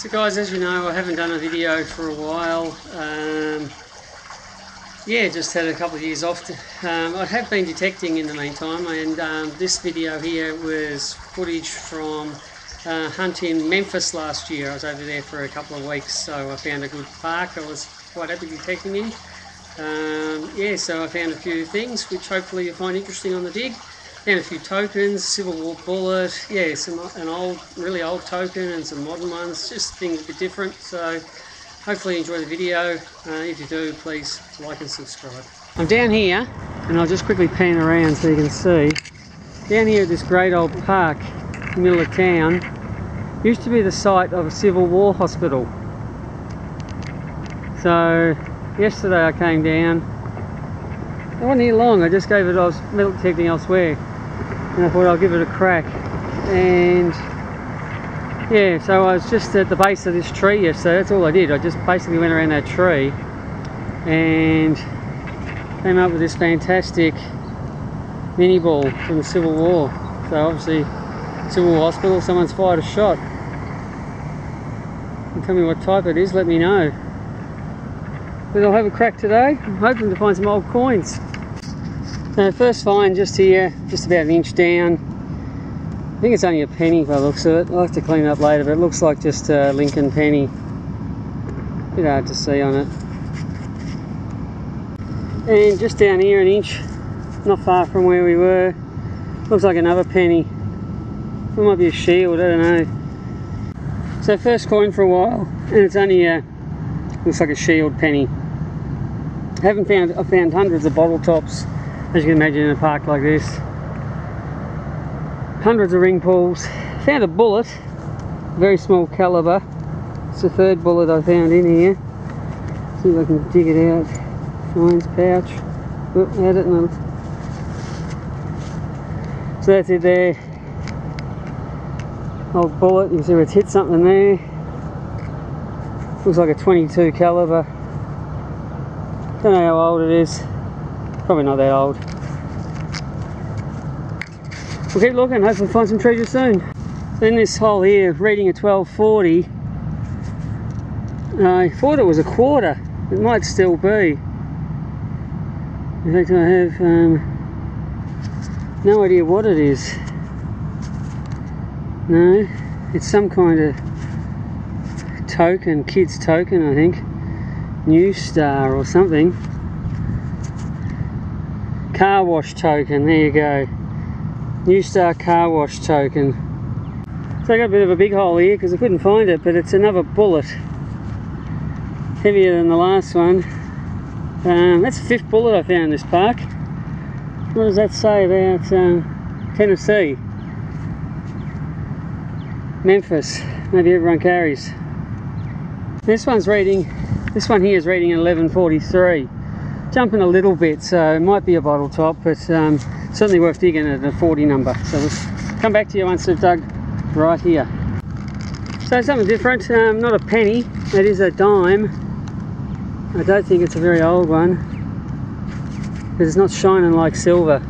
So guys, as you know, I haven't done a video for a while. Um, yeah, just had a couple of years off. To, um, I have been detecting in the meantime, and um, this video here was footage from uh, hunt in Memphis last year. I was over there for a couple of weeks, so I found a good park. I was quite happy detecting in. Um, yeah, so I found a few things which hopefully you'll find interesting on the dig. Found a few tokens, Civil War bullet, yeah, some an old, really old token and some modern ones, just things a bit different. So hopefully you enjoy the video. Uh, if you do, please like and subscribe. I'm down here, and I'll just quickly pan around so you can see. Down here at this great old park middle of town, used to be the site of a Civil War hospital. So yesterday I came down. I wasn't here long. I just gave it. I was metal detecting elsewhere, and I thought I'll give it a crack. And yeah, so I was just at the base of this tree yesterday. That's all I did. I just basically went around that tree and came up with this fantastic minie ball from the Civil War. So obviously, Civil War Hospital. Someone's fired a shot. And tell me what type it is. Let me know. But I'll have a crack today. I'm hoping to find some old coins. Now, first find just here, just about an inch down. I think it's only a penny by the looks of it. I'll have to clean it up later, but it looks like just a Lincoln penny. Bit hard to see on it. And just down here an inch, not far from where we were, looks like another penny. It might be a shield, I don't know. So first coin for a while, and it's only a, looks like a shield penny. I haven't found, I found hundreds of bottle tops, as you can imagine in a park like this. Hundreds of ring pulls. Found a bullet, very small caliber. It's the third bullet I found in here. See if I can dig it out. Finds pouch. Oh, had it and So that's it there. Old bullet, you can see it's hit something there. Looks like a 22 caliber. Don't know how old it is. Probably not that old. We'll keep looking, hopefully find some treasure soon. So in this hole here, reading a 1240, I thought it was a quarter. It might still be. In fact, I have um, no idea what it is. No, it's some kind of token, kid's token, I think. New Star or something. Car wash token, there you go. New Star car wash token. So I got a bit of a big hole here because I couldn't find it, but it's another bullet. Heavier than the last one. Um, that's the fifth bullet I found in this park. What does that say about um, Tennessee? Memphis. Maybe everyone carries. This one's reading, this one here is reading 1143. Jumping a little bit, so it might be a bottle top, but um, certainly worth digging at a 40 number. So we'll come back to you once we've dug right here. So something different, um, not a penny, it is a dime. I don't think it's a very old one, because it's not shining like silver. I'm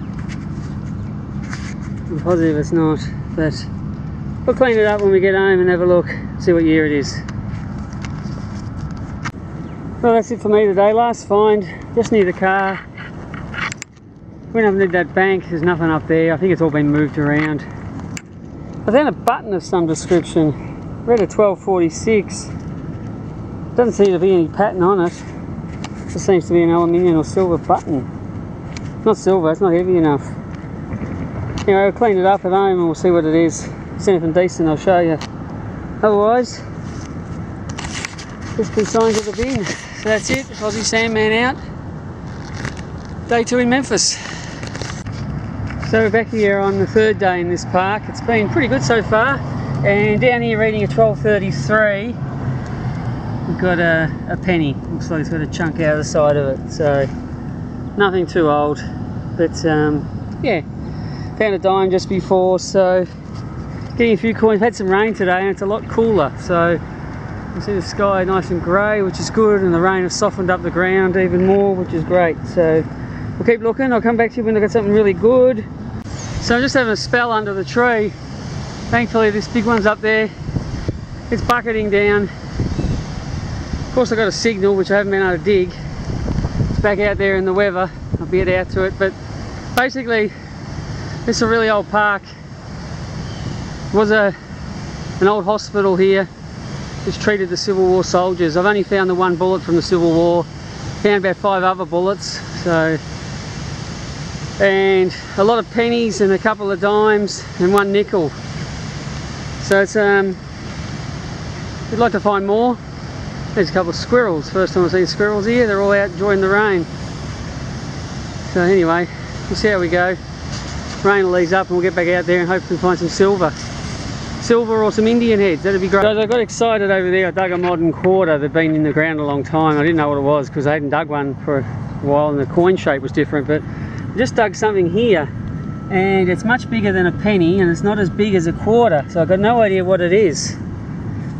positive it's not, but we'll clean it up when we get home and have a look, see what year it is. Well, that's it for me today. Last find, just near the car. Went up near that bank, there's nothing up there. I think it's all been moved around. I found a button of some description. Read a 1246. Doesn't seem to be any pattern on it. Just seems to be an aluminium or silver button. Not silver, it's not heavy enough. Anyway, we'll clean it up at home and we'll see what it is. If it's anything decent, I'll show you. Otherwise, just consigned to the bin. So that's it, Aussie Sandman out. Day two in Memphis. So we're back here on the third day in this park. It's been pretty good so far. And down here reading a 1233, we've got a, a penny. Looks like it's got a chunk out of the side of it. So nothing too old. But um, yeah, found a dime just before. So getting a few coins. Had some rain today and it's a lot cooler. So you see the sky nice and grey, which is good. And the rain has softened up the ground even more, which is great. So we'll keep looking. I'll come back to you when I've got something really good. So I'm just having a spell under the tree. Thankfully this big one's up there. it's bucketing down. Of course, I got a signal which I haven't been able to dig. It's back out there in the weather. I'll get out to it, but basically, is a really old park. It was a an old hospital here which treated the Civil War soldiers. I've only found the one bullet from the Civil War. Found about five other bullets, so and a lot of pennies and a couple of dimes and one nickel. So it's um we'd like to find more. There's a couple of squirrels. First time I've seen squirrels here. They're all out enjoying the rain. So anyway, we'll see how we go. Rain will ease up and we'll get back out there and hopefully find some silver. Silver or some Indian heads, that'd be great. Guys, I got excited over there. I dug a modern quarter had been in the ground a long time. I didn't know what it was because I hadn't dug one for a while and the coin shape was different. But I just dug something here and it's much bigger than a penny and it's not as big as a quarter. So I've got no idea what it is.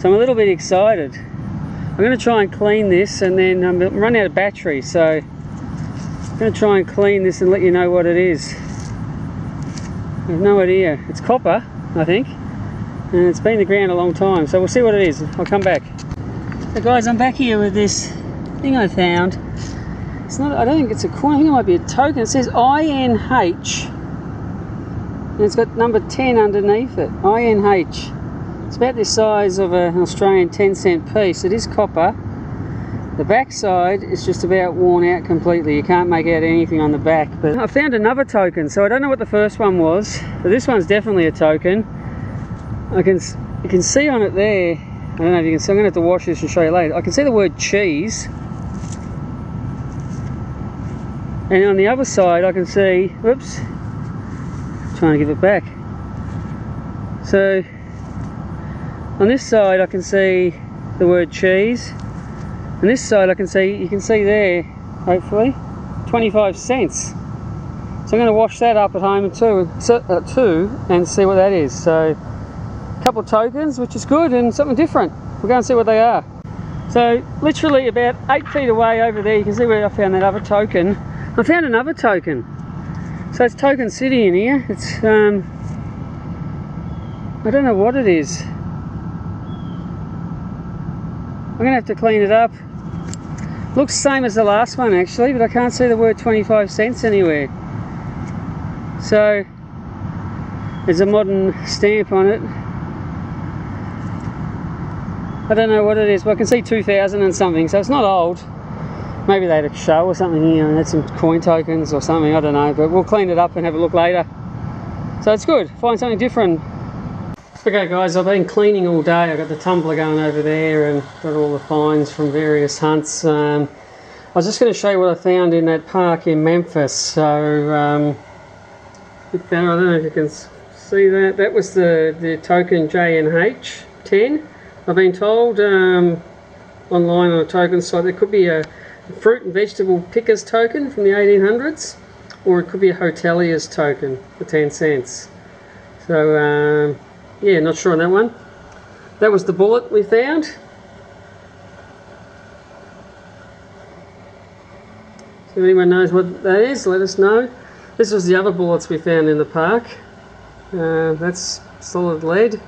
So I'm a little bit excited. I'm going to try and clean this and then I'm running out of battery so I'm going to try and clean this and let you know what it is. I have no idea. It's copper, I think, and it's been in the ground a long time so we'll see what it is. I'll come back. So guys, I'm back here with this thing I found. It's not, I don't think it's a coin, I think it might be a token. It says INH and it's got number 10 underneath it, INH. It's about the size of an Australian 10 cent piece. It is copper. The back side is just about worn out completely. You can't make out anything on the back. But I found another token, so I don't know what the first one was. But this one's definitely a token. I can you can see on it there. I don't know if you can see. I'm going to have to wash this and show you later. I can see the word cheese. And on the other side, I can see. Whoops. Trying to give it back. So on this side I can see the word cheese and this side I can see you can see there hopefully 25 cents so I'm going to wash that up at home too, uh, too and see what that is so couple tokens which is good and something different we'll go and see what they are so literally about eight feet away over there you can see where I found that other token I found another token so it's Token City in here it's um I don't know what it is I'm gonna have to clean it up. Looks same as the last one actually, but I can't see the word 25 cents anywhere. So there's a modern stamp on it. I don't know what it is, but I can see 2000 and something, so it's not old. Maybe they had a show or something here and had some coin tokens or something, I don't know, but we'll clean it up and have a look later. So it's good, find something different. Okay guys, I've been cleaning all day. I've got the tumbler going over there and got all the finds from various hunts. Um, I was just going to show you what I found in that park in Memphis. So, um, I don't know if you can see that. That was the, the token JNH 10. I've been told um, online on a token site there could be a fruit and vegetable pickers token from the 1800s or it could be a hotelier's token for 10 cents. So, um, yeah, not sure on that one. That was the bullet we found. So if anyone knows what that is, let us know. This was the other bullets we found in the park. Uh, that's solid lead.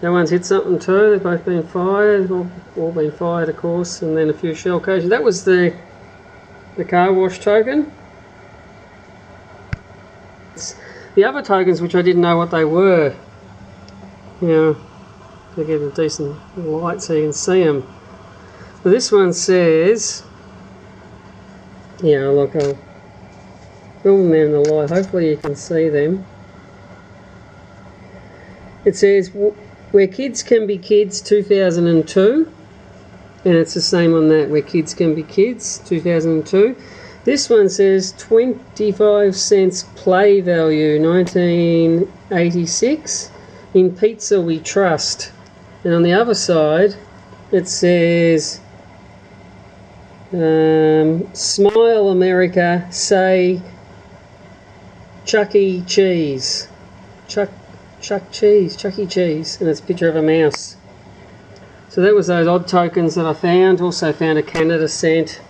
That one's hit something too. They've both been fired. All, all been fired, of course, and then a few shell cases. That was the the car wash token. It's, the other tokens, which I didn't know what they were, you know, to get a decent light so you can see them. This one says, yeah, look, I'll film them in the light. Hopefully you can see them. It says, Where Kids Can Be Kids 2002. And it's the same on that, Where Kids Can Be Kids 2002. This one says 25 cents play value 1986 in pizza we trust and on the other side it says um, smile America say Chucky Cheese Chuck Chuck Cheese Chucky Cheese and it's a picture of a mouse. So that was those odd tokens that I found. Also found a Canada cent